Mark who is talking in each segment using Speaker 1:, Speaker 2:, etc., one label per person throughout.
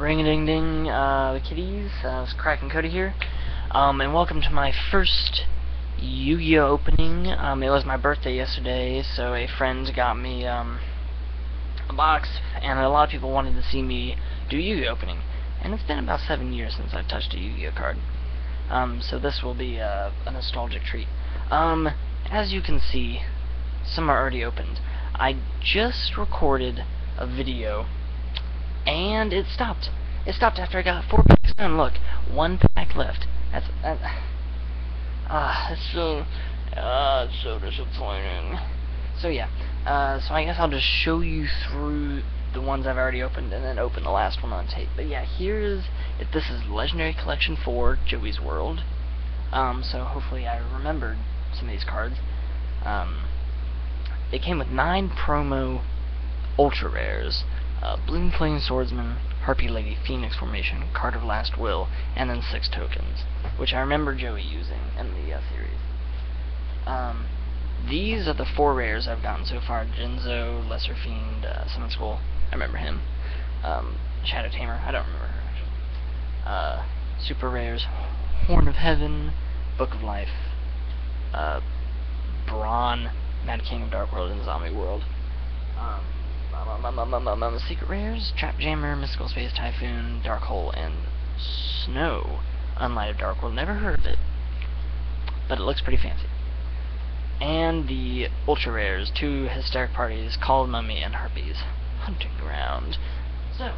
Speaker 1: Ring a ding ding, uh, kitties. Uh, it's Cracking Cody here. Um, and welcome to my first Yu-Gi-Oh opening. Um, it was my birthday yesterday, so a friend got me, um, a box, and a lot of people wanted to see me do Yu-Gi-Oh opening. And it's been about seven years since I've touched a Yu-Gi-Oh card. Um, so this will be, uh, a nostalgic treat. Um, as you can see, some are already opened. I just recorded a video and it stopped. It stopped after I got four packs done. Look, one pack left. That's that. Ah, that's so. Ah, it's so disappointing. So yeah. Uh, so I guess I'll just show you through the ones I've already opened and then open the last one on tape. But yeah, here is if this is Legendary Collection 4, Joey's World. Um, so hopefully I remembered some of these cards. Um, they came with nine promo ultra rares uh, Blue Flame Swordsman, Harpie Lady, Phoenix Formation, Card of Last Will, and then six tokens, which I remember Joey using in the uh, series. Um, these are the four rares I've gotten so far. Jinzo, Lesser Fiend, uh, Summon Skull, I remember him. Um, Shadow Tamer, I don't remember her actually. Uh, super rares, Horn of Heaven, Book of Life, uh, Brron, Mad King of Dark World, and Zombie World. Um, Secret Rares, Trap Jammer, Mystical Space Typhoon, Dark Hole, and Snow. Unlighted Dark World. Never heard of it, but it looks pretty fancy. And the Ultra Rares, two Hysteric Parties, Called Mummy, and Harpies. Hunting Ground. So,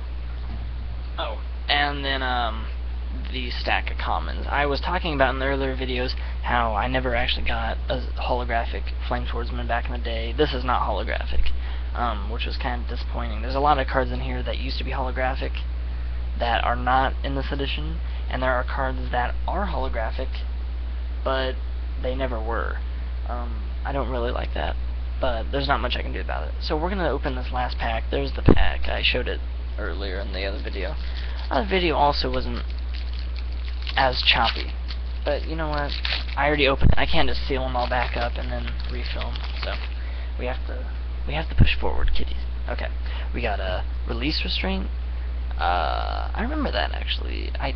Speaker 1: oh, and then, um, the stack of commons. I was talking about in the earlier videos how I never actually got a holographic Flame Swordsman back in the day. This is not holographic um, which was kind of disappointing. There's a lot of cards in here that used to be holographic that are not in this edition, and there are cards that are holographic, but they never were. Um, I don't really like that, but there's not much I can do about it. So we're going to open this last pack. There's the pack. I showed it earlier in the other video. The video also wasn't as choppy. But you know what? I already opened it. I can't just seal them all back up and then refilm. So we have to we have to push forward, kitties. Okay. We got a release restraint. Uh, I remember that actually. I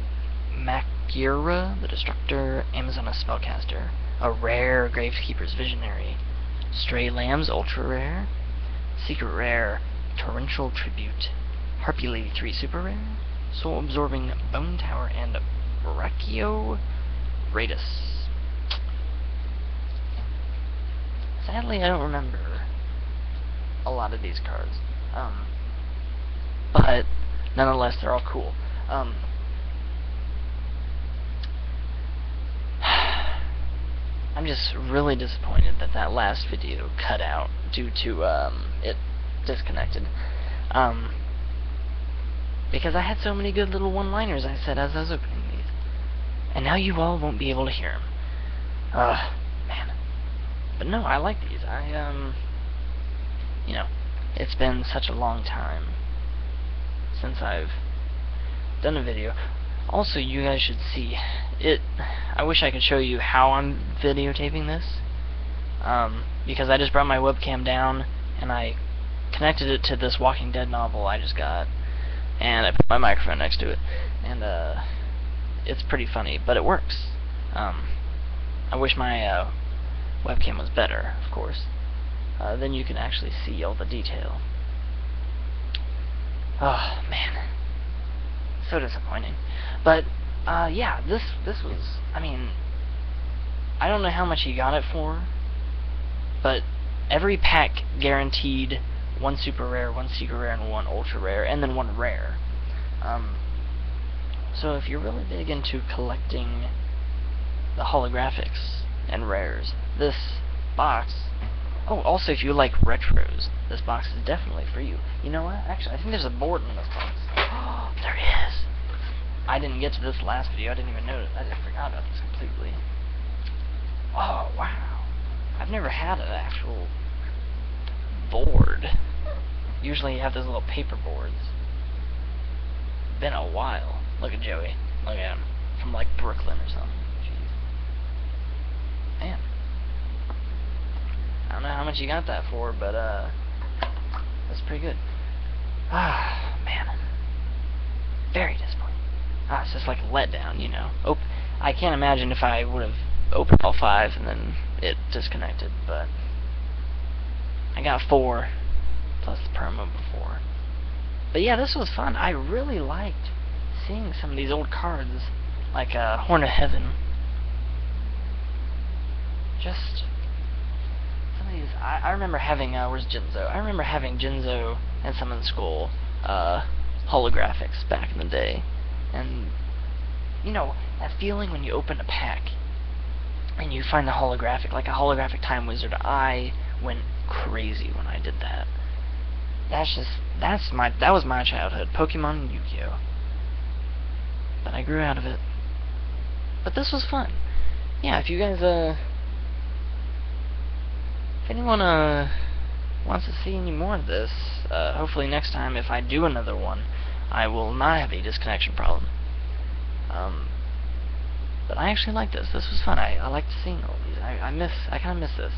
Speaker 1: Makyura, the Destructor, Amazoness Spellcaster, a rare Gravekeeper's Visionary, Stray Lambs Ultra Rare, Secret Rare, Torrential Tribute, Harpie Lady 3 Super Rare, Soul Absorbing Bone Tower, and Brachio Raidus. Sadly, I don't remember a lot of these cards. Um, but nonetheless, they're all cool. Um, I'm just really disappointed that that last video cut out due to um, it disconnected. Um, because I had so many good little one-liners I said as I was opening these. And now you all won't be able to hear them. Ugh, man. But no, I like these. I, um you know, it's been such a long time since I've done a video. Also, you guys should see it. I wish I could show you how I'm videotaping this, um, because I just brought my webcam down and I connected it to this Walking Dead novel I just got, and I put my microphone next to it, and uh, it's pretty funny, but it works. Um, I wish my uh, webcam was better, of course uh, then you can actually see all the detail. Oh, man. So disappointing. But, uh, yeah, this, this was, I mean, I don't know how much he got it for, but every pack guaranteed one super rare, one secret rare, and one ultra rare, and then one rare. Um, so if you're really big into collecting the holographics and rares, this box Oh, also, if you like retros, this box is definitely for you. You know what? Actually, I think there's a board in this box. Oh, there is. I didn't get to this last video. I didn't even notice. I just forgot about this completely. Oh, wow. I've never had an actual board. Usually you have those little paper boards. Been a while. Look at Joey. Look at him. From like Brooklyn or something. Jeez. Man. I don't know how much you got that for, but uh, that's pretty good. Ah, man. Very disappointing. ah, it's just like a letdown, you know. Op I can't imagine if I would have opened all five and then it disconnected, but I got four plus the promo before. But yeah, this was fun. I really liked seeing some of these old cards, like uh, Horn of Heaven. Just. I, I remember having. Uh, where's Jinzo? I remember having Jinzo and Summon Skull uh, holographics back in the day, and you know that feeling when you open a pack and you find the holographic, like a holographic Time Wizard. I went crazy when I did that. That's just that's my that was my childhood, Pokemon and Yu-Gi-Oh. But I grew out of it. But this was fun. Yeah, if you guys uh if anyone uh wants to see any more of this, uh, hopefully next time if I do another one, I will not have a disconnection problem. Um, but I actually like this. This was fun. I, I liked seeing all these. I, I miss, I kind of miss this.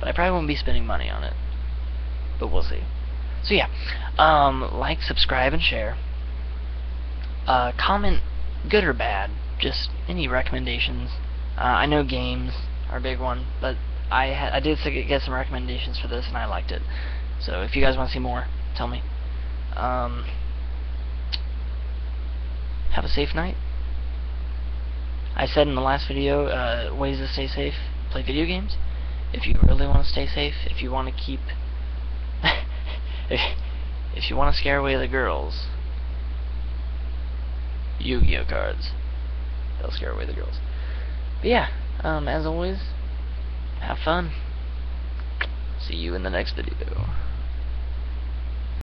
Speaker 1: But I probably won't be spending money on it. But we'll see. So yeah, um, like, subscribe, and share. Uh, comment, good or bad, just any recommendations. Uh, I know games are a big one, but I I did get some recommendations for this, and I liked it. So if you guys want to see more, tell me. Um, have a safe night. I said in the last video, uh, ways to stay safe, play video games. If you really want to stay safe, if you want to keep... if, if you want to scare away the girls, Yu-Gi-Oh cards. They'll scare away the girls. But yeah, um, as always, have fun. See you in the next video.